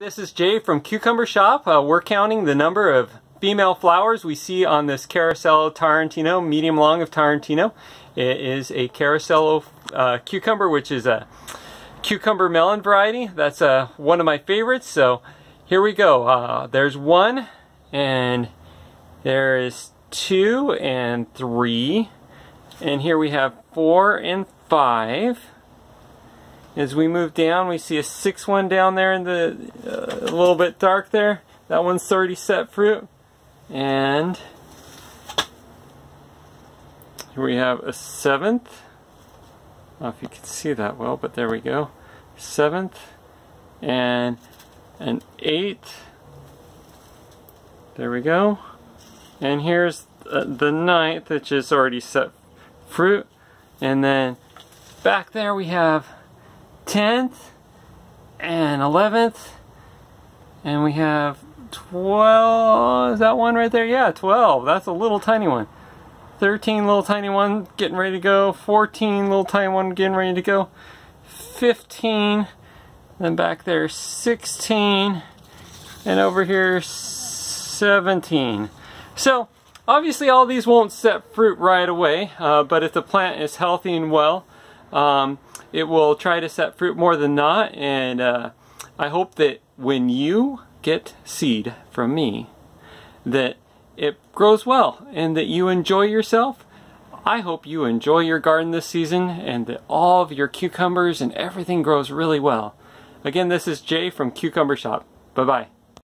This is Jay from Cucumber Shop. Uh, we're counting the number of female flowers we see on this Carosello Tarantino, medium long of Tarantino. It is a Carosello uh, cucumber, which is a cucumber melon variety. That's uh, one of my favorites. So here we go. Uh, there's one, and there is two and three. And here we have four and five. As we move down, we see a six one down there in the uh, a little bit dark there. That one's 30 set fruit. And here we have a seventh. I don't know if you can see that well, but there we go. Seventh and an eighth. There we go. And here's the ninth, which is already set fruit. And then back there we have 10th and 11th and we have 12 is that one right there? Yeah 12 that's a little tiny one. 13 little tiny one getting ready to go. 14 little tiny one getting ready to go. 15 then back there 16 and over here 17 so obviously all these won't set fruit right away uh, but if the plant is healthy and well um, it will try to set fruit more than not and uh, I hope that when you get seed from me that it grows well and that you enjoy yourself. I hope you enjoy your garden this season and that all of your cucumbers and everything grows really well. Again, this is Jay from Cucumber Shop. Bye-bye.